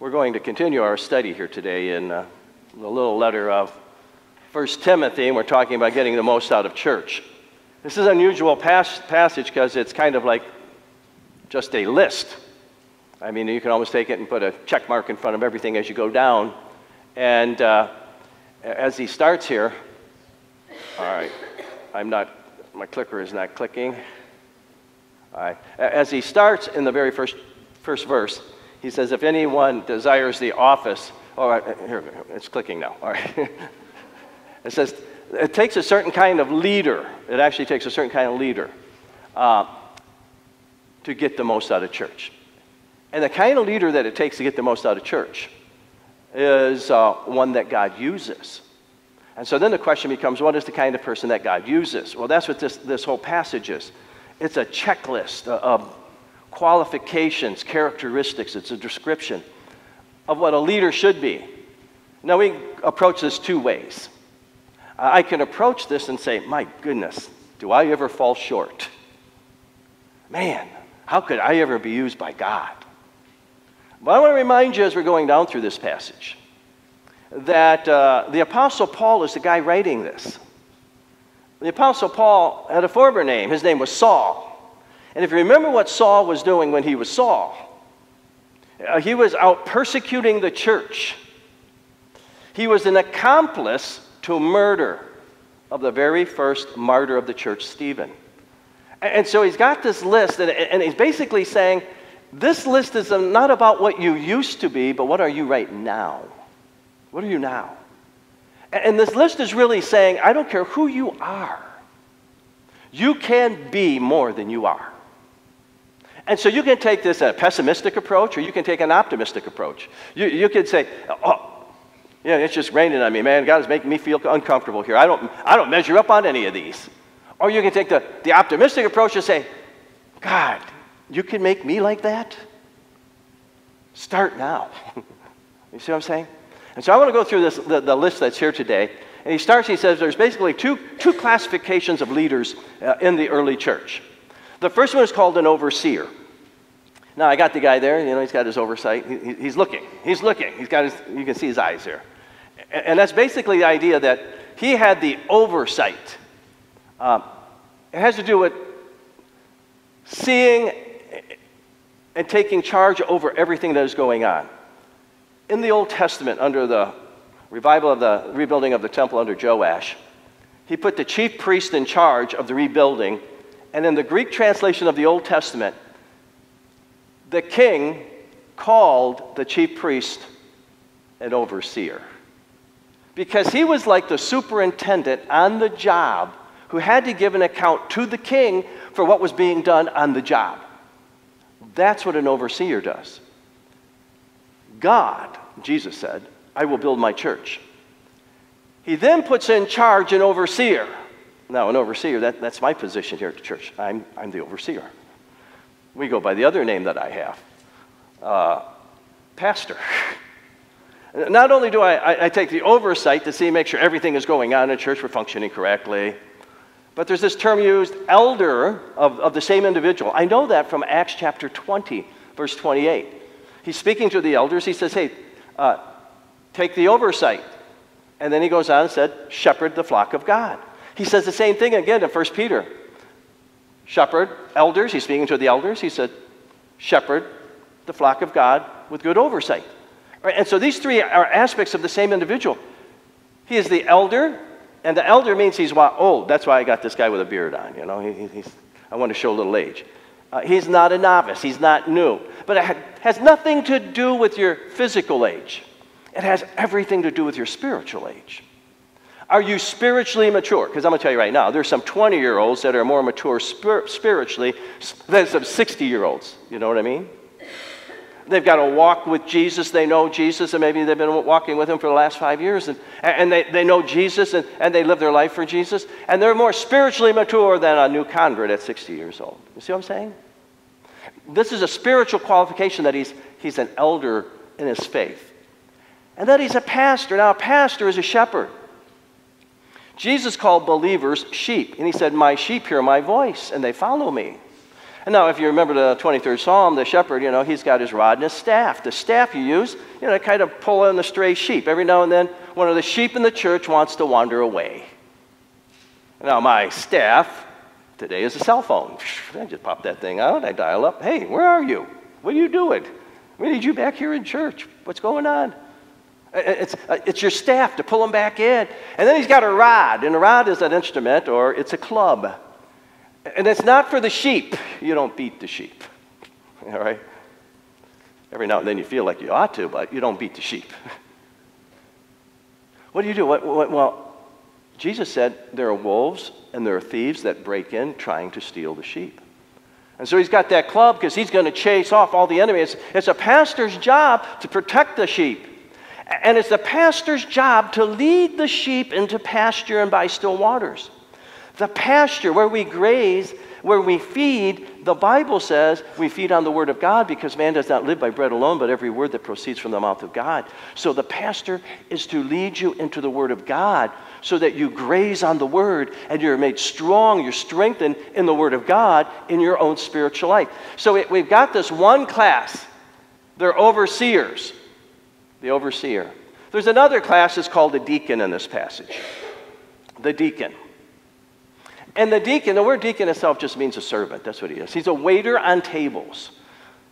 We're going to continue our study here today in uh, the little letter of 1 Timothy, and we're talking about getting the most out of church. This is an unusual pas- passage because it's kind of like just a list. I mean, you can almost take it and put a check mark in front of everything as you go down. And uh, as he starts here, all right, I'm not, my clicker is not clicking. All right, as he starts in the very first, first verse, he says, If anyone desires the office, all right, here, it's clicking now. All right. it says, it takes a certain kind of leader. It actually takes a certain kind of leader uh, to get the most out of church. And the kind of leader that it takes to get the most out of church is uh, one that God uses. And so then the question becomes what is the kind of person that God uses? Well, that's what this, this whole passage is. It's a checklist of qualifications, characteristics, it's a description of what a leader should be. Now, we approach this two ways. I can approach this and say, My goodness, do I ever fall short? Man, how could I ever be used by God? But I want to remind you as we're going down through this passage that uh, the Apostle Paul is the guy writing this. The Apostle Paul had a former name. His name was Saul. And if you remember what Saul was doing when he was Saul, uh, he was out persecuting the church. He was an accomplice to murder of the very first martyr of the church, Stephen. And, and so he's got this list, and, and he's basically saying, this list is not about what you used to be, but what are you right now? What are you now? And this list is really saying, I don't care who you are, you can be more than you are. And so you can take this a pessimistic approach or you can take an optimistic approach. You, you could say, oh, yeah, it's just raining on me, man. God is making me feel uncomfortable here. I don't, I don't measure up on any of these. Or you can take the, the optimistic approach and say, God, you can make me like that? Start now. you see what I'm saying? And so I want to go through this, the, the list that's here today. And he starts, he says, there's basically two, two classifications of leaders uh, in the early church. The first one is called an overseer. Now, I got the guy there, you know, he's got his oversight. He, he's looking, he's looking. He's got his, you can see his eyes there. And, and that's basically the idea that he had the oversight. Um, it has to do with seeing and taking charge over everything that is going on. In the Old Testament, under the revival of the rebuilding of the temple under Joash, he put the chief priest in charge of the rebuilding. And in the Greek translation of the Old Testament, the king called the chief priest an overseer because he was like the superintendent on the job who had to give an account to the king for what was being done on the job. That's what an overseer does. God, Jesus said, I will build my church. He then puts in charge an overseer. Now, an overseer, that, that's my position here at the church. I'm, I'm the overseer. We go by the other name that I have uh, pastor. Not only do I, I, I, take the oversight to see, make sure everything is going on in church, we're functioning correctly, but there's this term used, elder of, of the same individual. I know that from Acts chapter 20, verse 28. He's speaking to the elders. He says, hey, uh, take the oversight. And then he goes on and said, shepherd the flock of God. He says the same thing again in 1 Peter. Shepherd, elders, he's speaking to the elders. He said, shepherd the flock of God with good oversight. Right, and so these three are aspects of the same individual. He is the elder, and the elder means he's old. That's why I got this guy with a beard on. You know, he, he's, I want to show a little age. Uh, he's not a novice. He's not new. But it has nothing to do with your physical age. It has everything to do with your spiritual age. Are you spiritually mature? Because I'm going to tell you right now, there's some 20 year olds that are more mature spir- spiritually than some 60 year olds. You know what I mean? they've got to walk with Jesus. They know Jesus, and maybe they've been walking with him for the last five years, and, and they, they know Jesus, and, and they live their life for Jesus. And they're more spiritually mature than a new convert at 60 years old. You see what I'm saying? This is a spiritual qualification that he's, he's an elder in his faith. And that he's a pastor. Now, a pastor is a shepherd. Jesus called believers sheep, and he said, My sheep hear my voice, and they follow me. And now, if you remember the 23rd Psalm, the shepherd, you know, he's got his rod and his staff. The staff you use, you know, to kind of pull in the stray sheep. Every now and then, one of the sheep in the church wants to wander away. Now, my staff today is a cell phone. I just pop that thing out, I dial up. Hey, where are you? What are you doing? We need you back here in church. What's going on? It's, uh, it's your staff to pull him back in. And then he's got a rod, and a rod is an instrument or it's a club. And it's not for the sheep. You don't beat the sheep. All right? Every now and then you feel like you ought to, but you don't beat the sheep. What do you do? What, what, well, Jesus said there are wolves and there are thieves that break in trying to steal the sheep. And so he's got that club because he's going to chase off all the enemies. It's, it's a pastor's job to protect the sheep. And it's the pastor's job to lead the sheep into pasture and by still waters. The pasture where we graze, where we feed, the Bible says we feed on the Word of God because man does not live by bread alone, but every word that proceeds from the mouth of God. So the pastor is to lead you into the Word of God so that you graze on the Word and you're made strong, you're strengthened in the Word of God in your own spiritual life. So we've got this one class, they're overseers the overseer. There's another class that's called a deacon in this passage. The deacon. And the deacon, the word deacon itself just means a servant. That's what he is. He's a waiter on tables.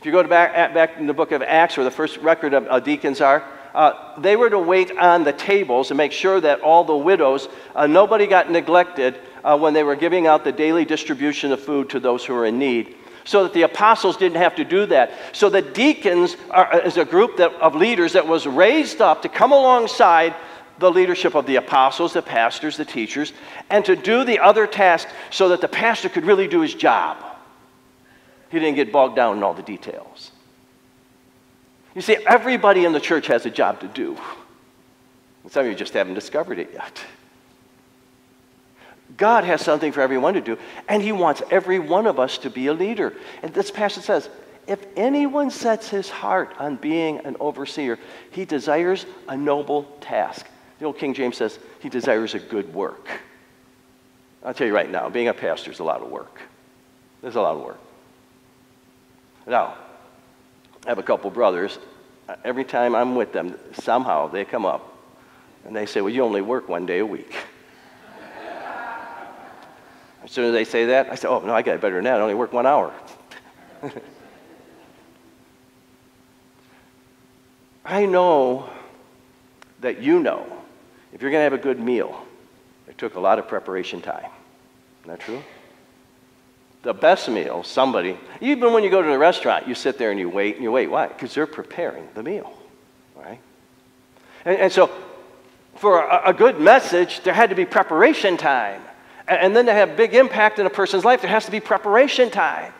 If you go back, back in the book of Acts, where the first record of uh, deacons are, uh, they were to wait on the tables and make sure that all the widows, uh, nobody got neglected uh, when they were giving out the daily distribution of food to those who were in need so that the apostles didn't have to do that. So the deacons are, uh, is a group that, of leaders that was raised up to come alongside the leadership of the apostles, the pastors, the teachers, and to do the other tasks so that the pastor could really do his job. He didn't get bogged down in all the details. You see, everybody in the church has a job to do. Some of you just haven't discovered it yet. God has something for everyone to do, and He wants every one of us to be a leader. And this passage says, if anyone sets his heart on being an overseer, he desires a noble task. The old King James says he desires a good work. I'll tell you right now, being a pastor is a lot of work. There's a lot of work. Now, I have a couple brothers. Every time I'm with them, somehow they come up and they say, Well, you only work one day a week. As soon as they say that, I say, oh, no, I got it better than that. I only work one hour. I know that you know if you're going to have a good meal, it took a lot of preparation time. Isn't that true? The best meal, somebody, even when you go to the restaurant, you sit there and you wait and you wait. Why? Because they're preparing the meal, right? And, and so, for a, a good message, there had to be preparation time. And then to have big impact in a person's life, there has to be preparation time.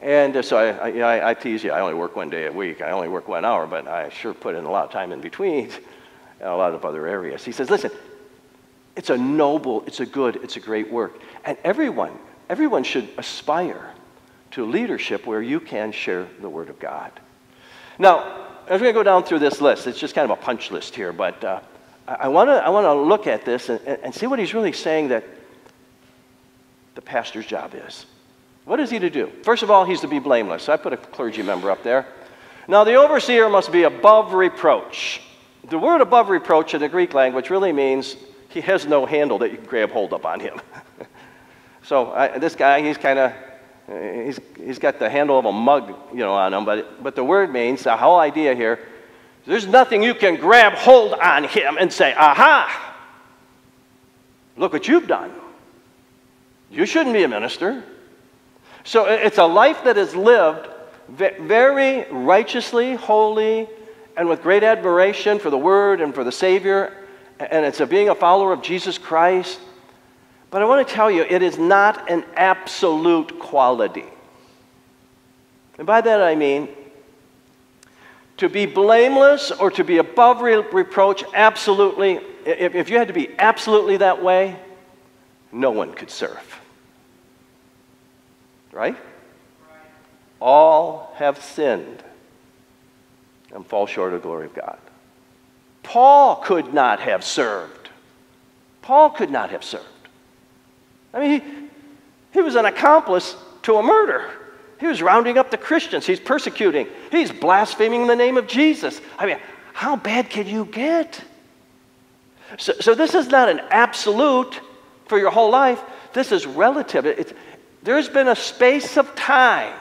And uh, so I, I, I, tease you, I only work one day a week. I only work one hour, but I sure put in a lot of time in between and a lot of other areas. He says, listen, it's a noble, it's a good, it's a great work. And everyone, everyone should aspire to leadership where you can share the Word of God. Now, as we go down through this list, it's just kind of a punch list here, but uh, I want to I wanna look at this and, and see what he's really saying that the pastor's job is. What is he to do? First of all, he's to be blameless. So I put a clergy member up there. Now, the overseer must be above reproach. The word above reproach in the Greek language really means he has no handle that you can grab hold of on him. so I, this guy, he's kind of, he's, he's got the handle of a mug, you know, on him. But, but the word means, the whole idea here, there's nothing you can grab hold on him and say, aha, look what you've done. You shouldn't be a minister. So it's a life that is lived very righteously, holy, and with great admiration for the Word and for the Savior. And it's a being a follower of Jesus Christ. But I want to tell you, it is not an absolute quality. And by that I mean to be blameless or to be above reproach, absolutely. If, if you had to be absolutely that way, no one could serve. Right? All have sinned and fall short of the glory of God. Paul could not have served. Paul could not have served. I mean, he, he was an accomplice to a murder. He was rounding up the Christians. He's persecuting. He's blaspheming the name of Jesus. I mean, how bad can you get? So, so this is not an absolute for your whole life. This is relative. It's, there's been a space of time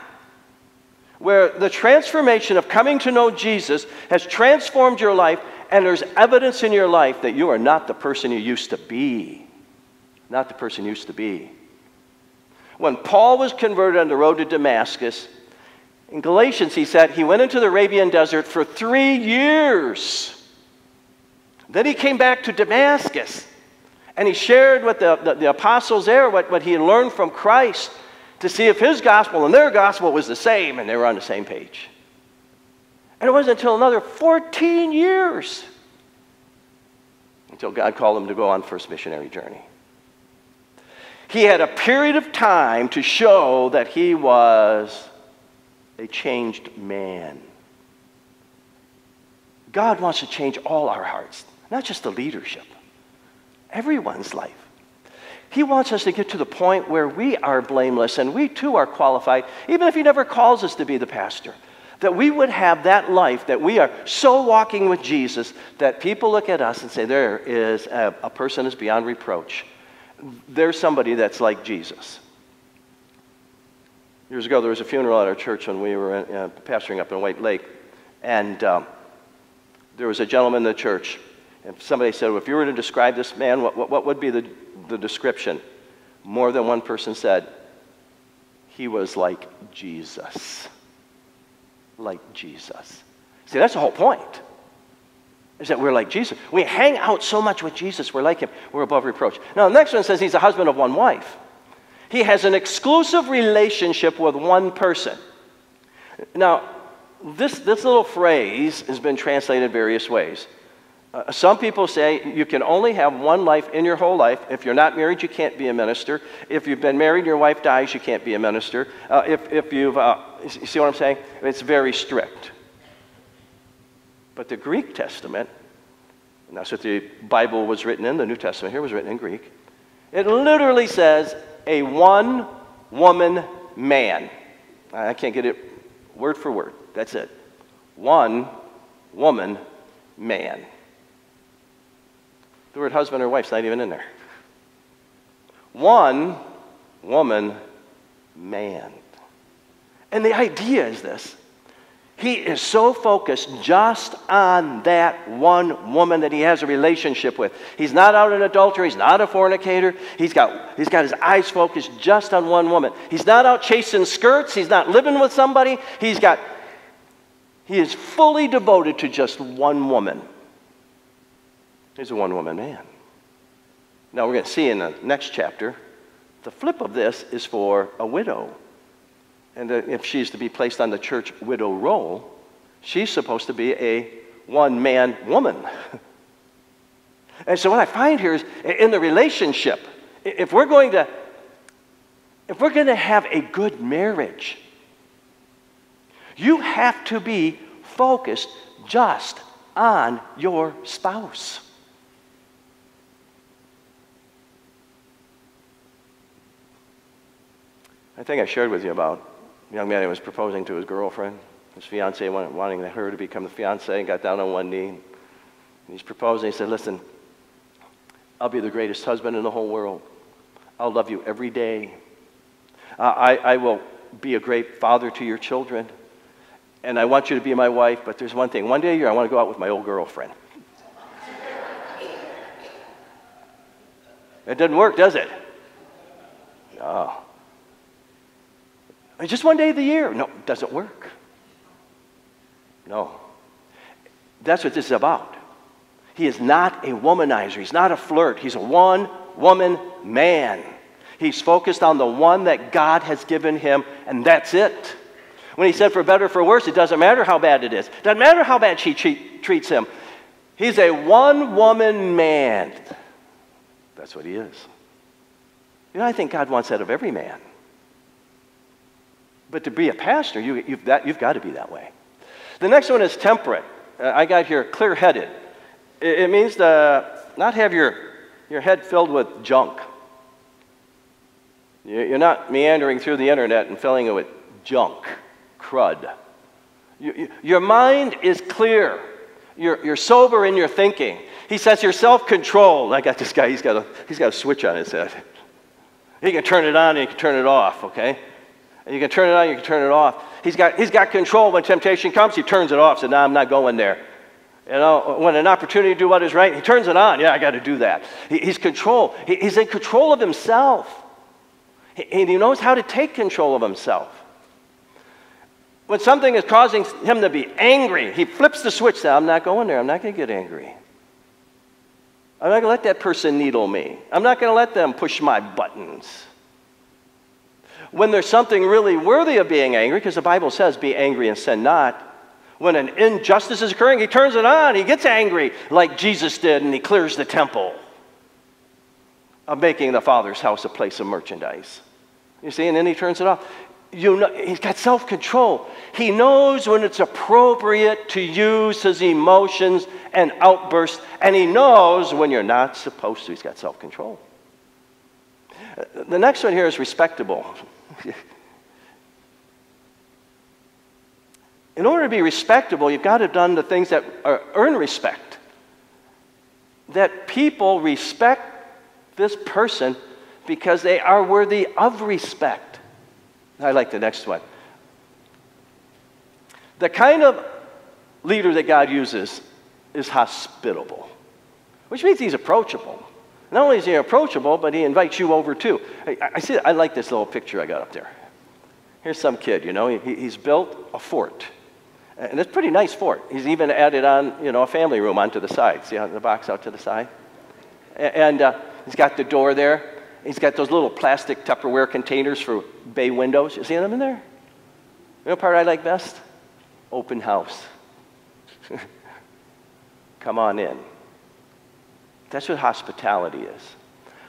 where the transformation of coming to know Jesus has transformed your life, and there's evidence in your life that you are not the person you used to be. Not the person you used to be. When Paul was converted on the road to Damascus, in Galatians, he said he went into the Arabian desert for three years. Then he came back to Damascus and he shared with the, the, the, apostles there what, what he had learned from Christ to see if his gospel and their gospel was the same and they were on the same page. And it wasn't until another 14 years until God called him to go on first missionary journey. He had a period of time to show that he was a changed man. God wants to change all our hearts, not just the leadership, everyone's life. He wants us to get to the point where we are blameless and we too are qualified, even if He never calls us to be the pastor. That we would have that life, that we are so walking with Jesus that people look at us and say, There is a, a person is beyond reproach. There's somebody that's like Jesus. Years ago, there was a funeral at our church when we were uh, pastoring up in White Lake, and um, there was a gentleman in the church. And somebody said, well, if you were to describe this man, what, what, what would be the, the description? More than one person said, he was like Jesus. Like Jesus. See, that's the whole point. Is that we're like Jesus. We hang out so much with Jesus, we're like him. We're above reproach. Now, the next one says he's a husband of one wife. He has an exclusive relationship with one person. Now, this, this little phrase has been translated various ways. Uh, some people say you can only have one life in your whole life. If you're not married, you can't be a minister. If you've been married and your wife dies, you can't be a minister. Uh, if, if you've, uh, you see what I'm saying? It's very strict. But the Greek Testament, and that's what the Bible was written in, the New Testament here was written in Greek, it literally says a one woman man. I can't get it word for word. That's it. One woman man. The word husband or wife's not even in there. One woman man. And the idea is this he is so focused just on that one woman that he has a relationship with. He's not out in adultery. He's not a fornicator. He's got, he's got his eyes focused just on one woman. He's not out chasing skirts. He's not living with somebody. He's got, he is fully devoted to just one woman. He's a one woman man. Now we're going to see in the next chapter, the flip of this is for a widow. And if she's to be placed on the church widow roll, she's supposed to be a one man woman. and so what I find here is in the relationship, if we're going to if we're going to have a good marriage, you have to be focused just on your spouse. I think I shared with you about a young man who was proposing to his girlfriend. His fiance wanting her to become the fiance and got down on one knee. And he's proposing. He said, Listen, I'll be the greatest husband in the whole world. I'll love you every day. I, I will be a great father to your children. And I want you to be my wife, but there's one thing. One day a year, I want to go out with my old girlfriend. it doesn't work, does it? No just one day of the year. No, it doesn't work. No. That's what this is about. He is not a womanizer. He's not a flirt. He's a one woman man. He's focused on the one that God has given him, and that's it. When he said for better or for worse, it doesn't matter how bad it is. It doesn't matter how bad she treat, treats him. He's a one woman man. That's what he is. You know, I think God wants that of every man. But to be a pastor, you, you've, that, you've got to be that way. The next one is temperate. Uh, I got here clear headed. It, it, means to not have your, your head filled with junk. You're not meandering through the internet and filling it with junk, crud. You, you, your mind is clear. You're, you're sober in your thinking. He says you're self controlled. I got this guy, he's got, a, he's got a switch on his head. He can turn it on and he can turn it off, okay? And you can turn it on, you can turn it off. He's got, he's got control when temptation comes, he turns it off. So now I'm not going there. You know, when an opportunity to do what is right, he turns it on. Yeah, I got to do that. He, he's control. He, he's in control of himself. He, and he knows how to take control of himself. When something is causing him to be angry, he flips the switch. Now, I'm not going there. I'm not going to get angry. I'm not going to let that person needle me. I'm not going to let them push my buttons. When there's something really worthy of being angry, because the Bible says, be angry and sin not, when an injustice is occurring, he turns it on. He gets angry like Jesus did and he clears the temple of making the Father's house a place of merchandise. You see, and then he turns it off. You know, he's got self control. He knows when it's appropriate to use his emotions and outbursts, and he knows when you're not supposed to. He's got self control. The next one here is respectable. In order to be respectable, you've got to have done the things that earn respect. That people respect this person because they are worthy of respect. I like the next one. The kind of leader that God uses is hospitable, which means he's approachable. Not only is he approachable, but he invites you over too. I, I see. I like this little picture I got up there. Here's some kid, you know, he, he's built a fort. And it's a pretty nice fort. He's even added on, you know, a family room onto the side. See how the box out to the side? And uh, he's got the door there. He's got those little plastic Tupperware containers for bay windows. You see them in there? You know part I like best? Open house. Come on in. That's what hospitality is.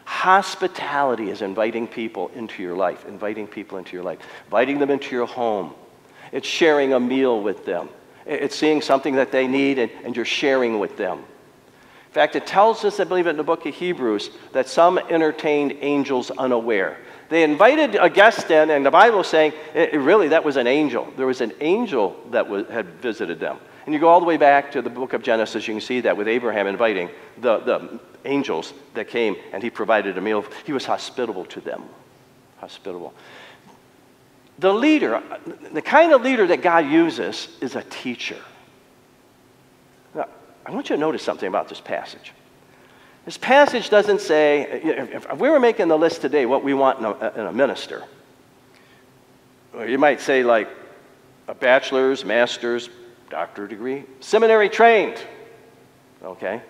Hospitality is inviting people into your life, inviting people into your life, inviting them into your home, it's sharing a meal with them. It's seeing something that they need and, and you're sharing with them. In fact, it tells us, I believe, in the book of Hebrews, that some entertained angels unaware. They invited a guest in, and the Bible is saying, it, really, that was an angel. There was an angel that was, had visited them. And you go all the way back to the book of Genesis, you can see that with Abraham inviting the, the angels that came, and he provided a meal. He was hospitable to them. Hospitable. The leader, the kind of leader that God uses is a teacher. Now, I want you to notice something about this passage. This passage doesn't say, if we were making the list today, what we want in a, in a minister, you might say, like, a bachelor's, master's, doctorate degree, seminary trained, okay?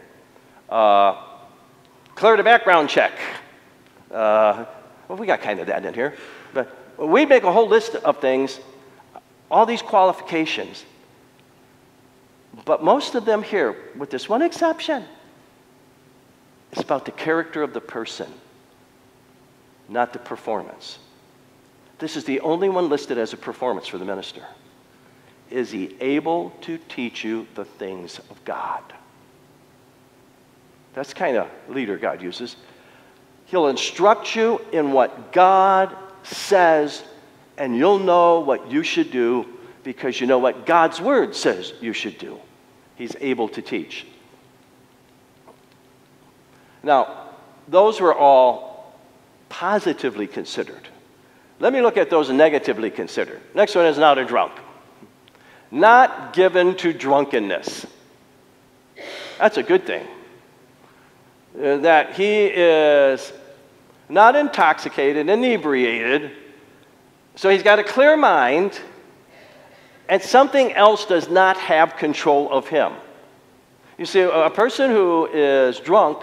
Uh, cleared a background check. Uh, well, we got kind of that in here. But we make a whole list of things, all these qualifications. But most of them here, with this one exception, it's about the character of the person, not the performance. This is the only one listed as a performance for the minister. Is he able to teach you the things of God? That's kind of leader God uses. He'll instruct you in what God says, and you'll know what you should do because you know what God's word says you should do. He's able to teach. Now, those were all positively considered. Let me look at those negatively considered. Next one is not a drunk. Not given to drunkenness. That's a good thing. Uh, that he is not intoxicated, inebriated. So he's got a clear mind, and something else does not have control of him. You see, a person who is drunk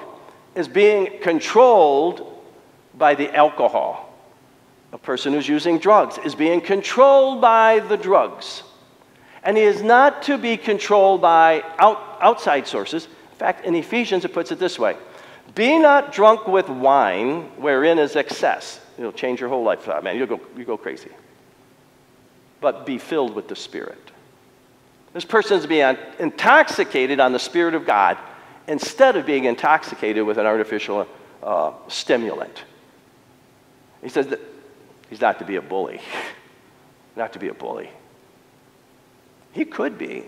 is being controlled by the alcohol. A person who's using drugs is being controlled by the drugs. And he is not to be controlled by out, outside sources. In fact, in Ephesians, it puts it this way be not drunk with wine, wherein is excess. It'll change your whole life, man. You'll go, you go crazy. But be filled with the Spirit. This person is being intoxicated on the Spirit of God instead of being intoxicated with an artificial uh, stimulant. He says that he's not to be a bully. not to be a bully. He could be.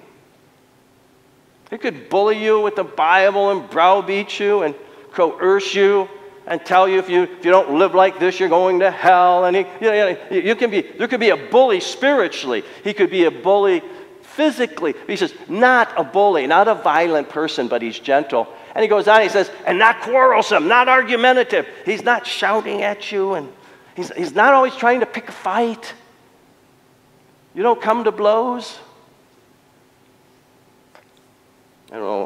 He could bully you with the Bible and browbeat you and coerce you and tell you if you, if you don't live like this, you're going to hell. And he, you, know, you can be, there could be a bully spiritually. He could be a bully physically. He says, not a bully, not a violent person, but he's gentle. And he goes on, he says, and not quarrelsome, not argumentative. He's not shouting at you, and he's, he's not always trying to pick a fight. You don't come to blows.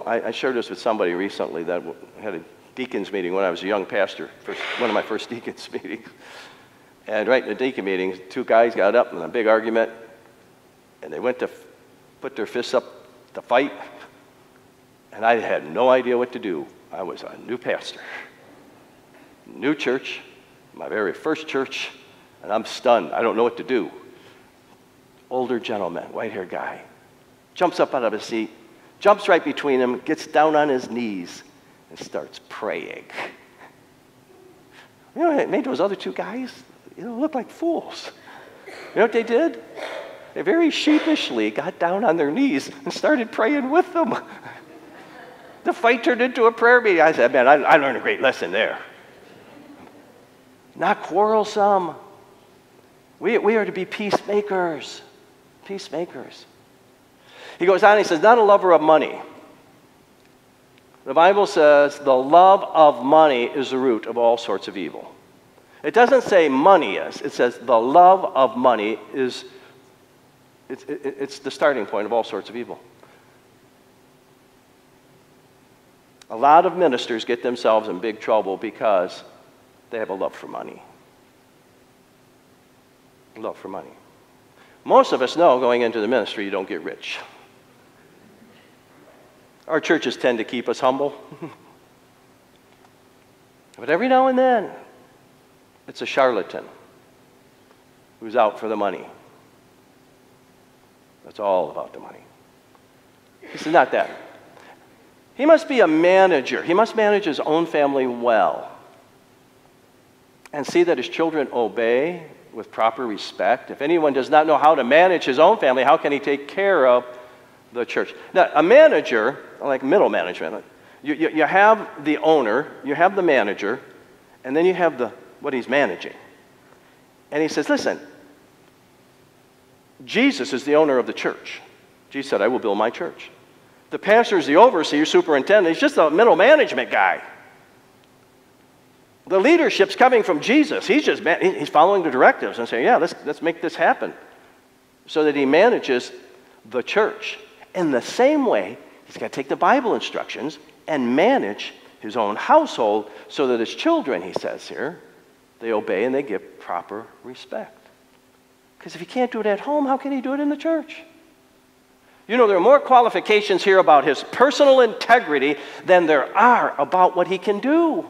I I, shared this with somebody recently that had a deacons meeting when I was a young pastor, first, one of my first deacons meetings. And right in the deacon meeting, two guys got up in a big argument, and they went to put their fists up to fight, and I had no idea what to do. I was a new pastor, new church, my very first church, and I'm stunned. I don't know what to do. Older gentleman, white haired guy, jumps up out of his seat, jumps right between them, gets down on his knees, and starts praying. You know, it made those other two guys you know, look like fools. You know what they did? They very sheepishly got down on their knees and started praying with them. the fight turned into a prayer meeting. I said, man, I, I learned a great lesson there. Not quarrelsome. We, we are to be peacemakers. Peacemakers. He goes on, he says, not a lover of money. The Bible says the love of money is the root of all sorts of evil. It doesn't say money is, it says the love of money is it's, it's the starting point of all sorts of evil. A lot of ministers get themselves in big trouble because they have a love for money. Love for money. Most of us know going into the ministry, you don't get rich. Our churches tend to keep us humble. but every now and then, it's a charlatan who's out for the money. That's all about the money. He said, not that. He must be a manager. He must manage his own family well and see that his children obey with proper respect. If anyone does not know how to manage his own family, how can he take care of the church? Now, a manager, like middle management, you, you, you have the owner, you have the manager, and then you have the, what he's managing. And he says, listen, Jesus is the owner of the church. Jesus said, I will build my church. The pastor is the overseer, superintendent. He's just a middle management guy. The leadership's coming from Jesus. He's just he's following the directives and saying, "Yeah, let's let's make this happen," so that he manages the church. In the same way, he's got to take the Bible instructions and manage his own household so that his children, he says here, they obey and they give proper respect. Because if he can't do it at home, how can he do it in the church? You know, there are more qualifications here about his personal integrity than there are about what he can do.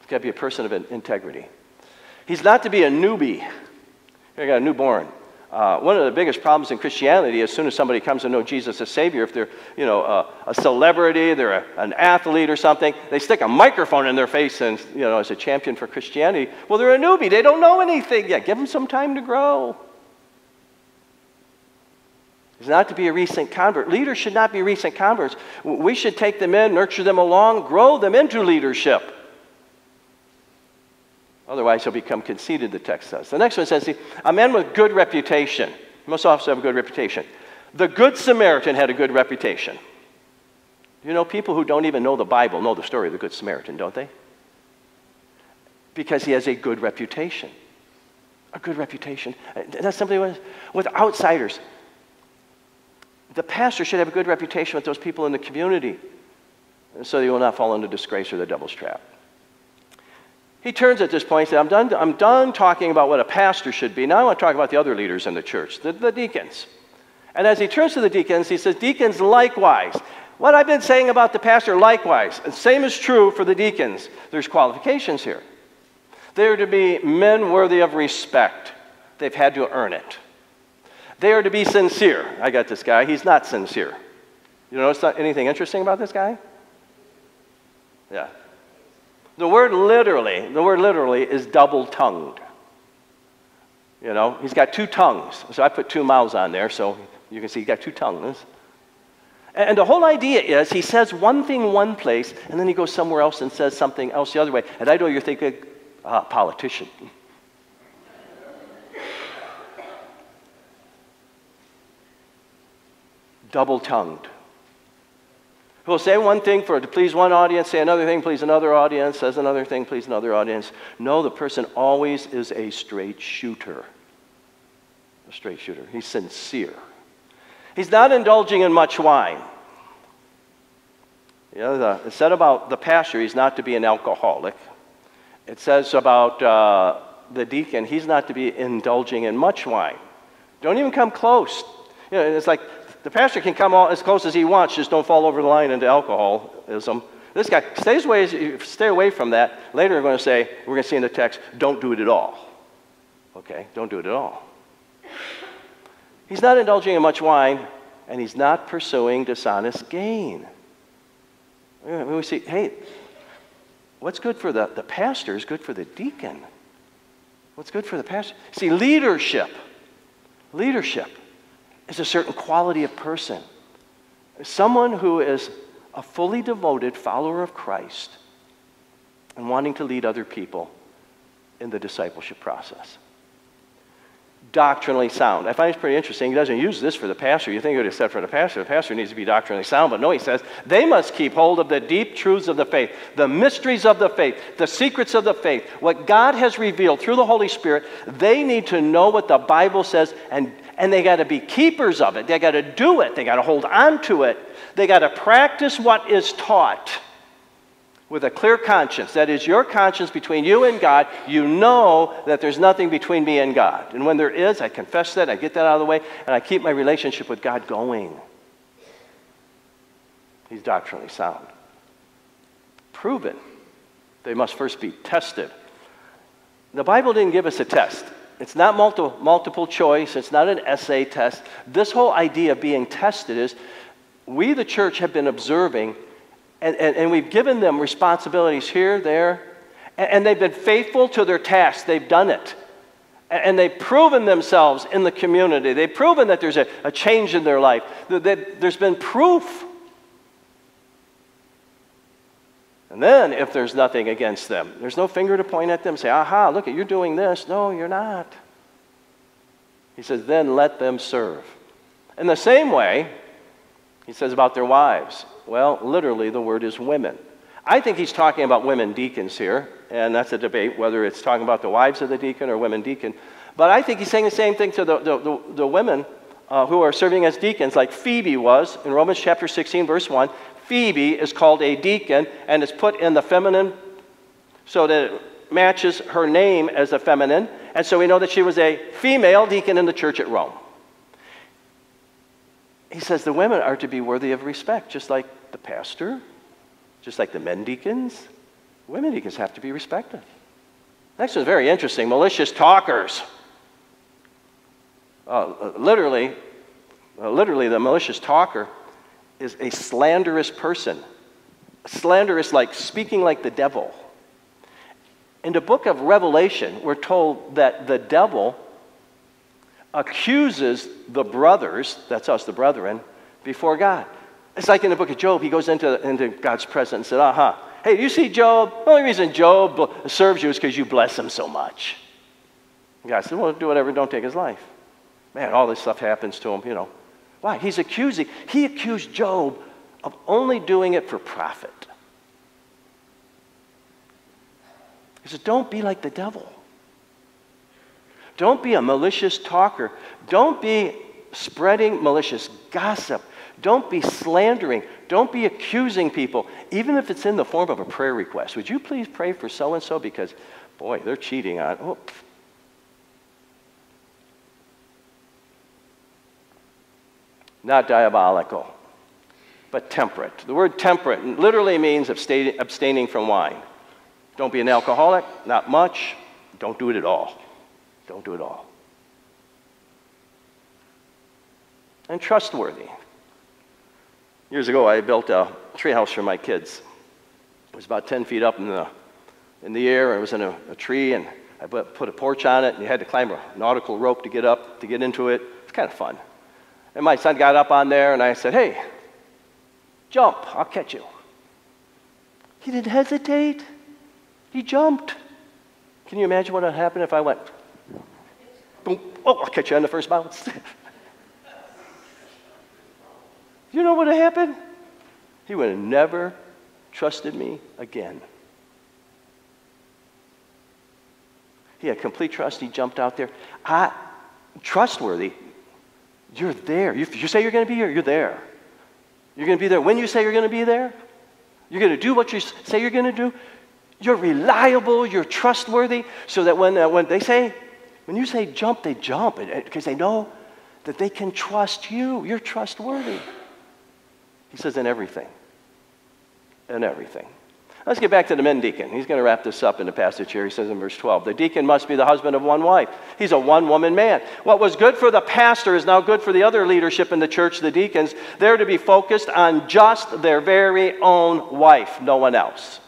He's got to be a person of integrity. He's not to be a newbie. I got a newborn. Uh, one of the biggest problems in Christianity, as soon as somebody comes to know Jesus as Savior, if they're, you know, uh, a celebrity, they're a, an athlete or something, they stick a microphone in their face and, you know, as a champion for Christianity. Well, they're a newbie. They don't know anything yet. Give them some time to grow. It's not to be a recent convert. Leaders should not be recent converts. We should take them in, nurture them along, grow them into leadership. Otherwise, he'll become conceited, the text says. The next one says, a man with good reputation. Must also have a good reputation. The Good Samaritan had a good reputation. You know, people who don't even know the Bible know the story of the Good Samaritan, don't they? Because he has a good reputation. A good reputation. That's simply with, with outsiders. The pastor should have a good reputation with those people in the community so you will not fall into disgrace or the devil's trap. He turns at this point and says, I'm done, I'm done talking about what a pastor should be. Now I want to talk about the other leaders in the church, the, the deacons. And as he turns to the deacons, he says, Deacons likewise. What I've been saying about the pastor likewise, the same is true for the deacons. There's qualifications here. They're to be men worthy of respect. They've had to earn it. They are to be sincere. I got this guy, he's not sincere. You notice anything interesting about this guy? Yeah, the word literally, the word literally is double tongued. You know, he's got two tongues. So I put two mouths on there so you can see he's got two tongues. And the whole idea is he says one thing one place, and then he goes somewhere else and says something else the other way. And I know you're thinking, ah, politician. Double tongued. He'll say one thing for to please one audience, say another thing, please another audience, says another thing, please another audience. No, the person always is a straight shooter. A straight shooter. He's sincere. He's not indulging in much wine. You know, the, it said about the pastor, he's not to be an alcoholic. It says about uh, the deacon, he's not to be indulging in much wine. Don't even come close. You know, it's like the pastor can come as close as he wants, just don't fall over the line into alcoholism. This guy stays away, stay away from that. Later, we're going to say, we're going to see in the text, don't do it at all. Okay, don't do it at all. He's not indulging in much wine, and he's not pursuing dishonest gain. We see, hey, what's good for the, the pastor is good for the deacon. What's good for the pastor? See, leadership, leadership is a certain quality of person. Someone who is a fully devoted follower of Christ and wanting to lead other people in the discipleship process. Doctrinally sound. I find it's pretty interesting. He doesn't use this for the pastor. You think it would have said for the pastor. The pastor needs to be doctrinally sound, but no, he says they must keep hold of the deep truths of the faith, the mysteries of the faith, the secrets of the faith, what God has revealed through the Holy Spirit. They need to know what the Bible says and and they got to be keepers of it. They got to do it. They got to hold on to it. They got to practice what is taught with a clear conscience. That is your conscience between you and God. You know that there's nothing between me and God. And when there is, I confess that, I get that out of the way, and I keep my relationship with God going. He's doctrinally sound. Proven. They must first be tested. The Bible didn't give us a test. It's not multiple, multiple choice, it's not an essay test. This whole idea of being tested is we, the church, have been observing and, and, and we've given them responsibilities here, there, and, and they've been faithful to their task. They've done it. And, and they've proven themselves in the community. They've proven that there's a, a change in their life, that, that there's been proof. And then, if there's nothing against them, there's no finger to point at them, say, aha, look at you're doing this. No, you're not. He says, then let them serve. In the same way, he says about their wives. Well, literally, the word is women. I think he's talking about women deacons here, and that's a debate whether it's talking about the wives of the deacon or women deacon. But I think he's saying the same thing to the, the, the, the women uh, who are serving as deacons, like Phoebe was in Romans chapter 16, verse 1. Phoebe is called a deacon and is put in the feminine so that it matches her name as a feminine. And so we know that she was a female deacon in the church at Rome. He says the women are to be worthy of respect, just like the pastor, just like the men deacons. Women deacons have to be respected. Next is very interesting malicious talkers. Uh, literally, uh, literally, the malicious talker is a slanderous person. Slanderous, like speaking like the devil. In the book of Revelation, we're told that the devil accuses the brothers, that's us, the brethren, before God. It's like in the book of Job, he goes into, into God's presence and said, Aha, uh-huh. hey, do you see Job? The only reason Job serves you is because you bless him so much. And God said, Well, do whatever, don't take his life. Man, all this stuff happens to him, you know. Why? He's accusing, he accused Job of only doing it for profit. He said, Don't be like the devil. Don't be a malicious talker. Don't be spreading malicious gossip. Don't be slandering. Don't be accusing people, even if it's in the form of a prayer request. Would you please pray for so and so because, boy, they're cheating on. Oh, not diabolical, but temperate. The word temperate literally means abstaining from wine. Don't be an alcoholic, not much. Don't do it at all. Don't do it all. And trustworthy. Years ago, I built a treehouse for my kids. It was about 10 feet up in the, in the air. It was in a, a tree, and I put a porch on it, and you had to climb a nautical rope to get up, to get into it. It's kind of fun. And my son got up on there, and I said, Hey, jump, I'll catch you. He didn't hesitate, he jumped. Can you imagine what would happen if I went, boom, oh, I'll catch you on the first bounce? you know what would have happened? He would have never trusted me again. He had complete trust. He jumped out there. I, trustworthy. You're there. You, you say you're going to be here, you're there. You're going to be there when you say you're going to be there. You're going to do what you say you're going to do. You're reliable. You're trustworthy. So that when, uh, when they say, when you say jump, they jump because they know that they can trust you. You're trustworthy. He says, in everything. In everything. Let's get back to the men deacon. He's going to wrap this up in the passage here. He says in verse 12 The deacon must be the husband of one wife. He's a one woman man. What was good for the pastor is now good for the other leadership in the church, the deacons. They're to be focused on just their very own wife, no one else.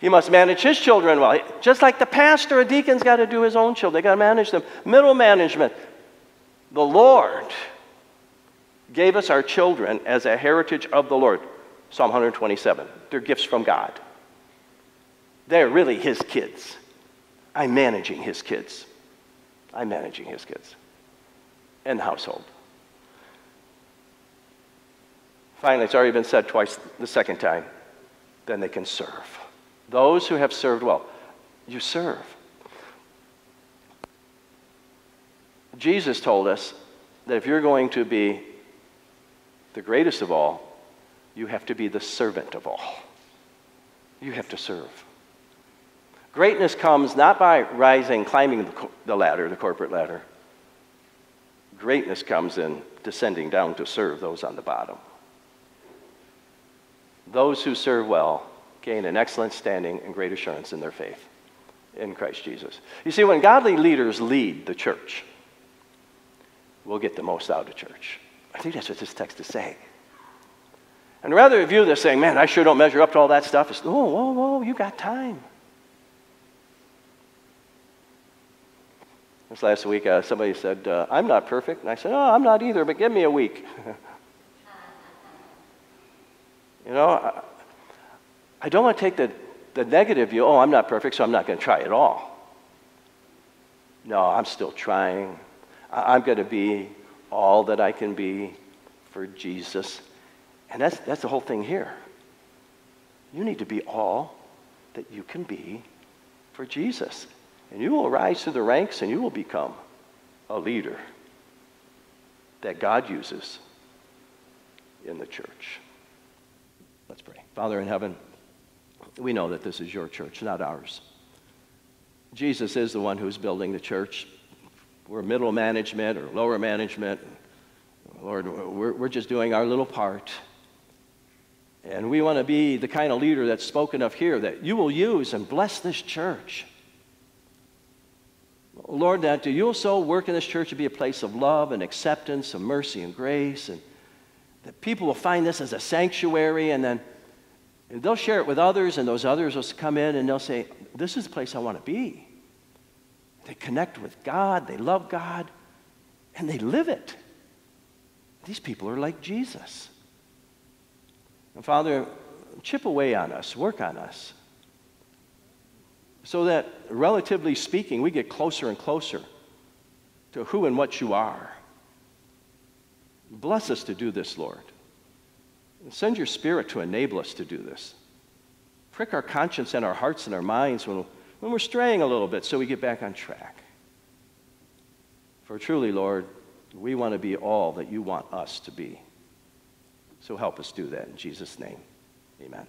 He must manage his children well. Just like the pastor, a deacon's got to do his own children. They got to manage them. Middle management. The Lord gave us our children as a heritage of the Lord. Psalm 127. They're gifts from God. They're really His kids. I'm managing His kids. I'm managing His kids and the household. Finally, it's already been said twice the second time. Then they can serve. Those who have served well, you serve. Jesus told us that if you're going to be the greatest of all, you have to be the servant of all. You have to serve. Greatness comes not by rising, climbing the ladder, the corporate ladder. Greatness comes in descending down to serve those on the bottom. Those who serve well gain an excellent standing and great assurance in their faith in Christ Jesus. You see, when godly leaders lead the church, we'll get the most out of church. I think that's what this text is saying. And rather view this saying, man, I sure don't measure up to all that stuff, it's, oh, whoa, whoa, you got time. This last week, uh, somebody said, uh, I'm not perfect. And I said, oh, I'm not either, but give me a week. you know, I, I don't want to take the, the negative view, oh, I'm not perfect, so I'm not going to try at all. No, I'm still trying. I, I'm going to be all that I can be for Jesus. And that's, that's the whole thing here. You need to be all that you can be for Jesus. And you will rise through the ranks and you will become a leader that God uses in the church. Let's pray. Father in heaven, we know that this is your church, not ours. Jesus is the one who's building the church we're middle management or lower management. Lord, we're, we're just doing our little part. And we want to be the kind of leader that's spoken of here that you will use and bless this church. Lord, that do you'll so work in this church to be a place of love and acceptance, of mercy and grace, and that people will find this as a sanctuary, and then they'll share it with others, and those others will come in and they'll say, This is the place I want to be. They connect with God, they love God, and they live it. These people are like Jesus. And Father, chip away on us, work on us, so that, relatively speaking, we get closer and closer to who and what you are. Bless us to do this, Lord. Send your spirit to enable us to do this. Prick our conscience and our hearts and our minds when when we're straying a little bit so we get back on track. For truly, Lord, we want to be all that you want us to be. So help us do that in Jesus' name. Amen.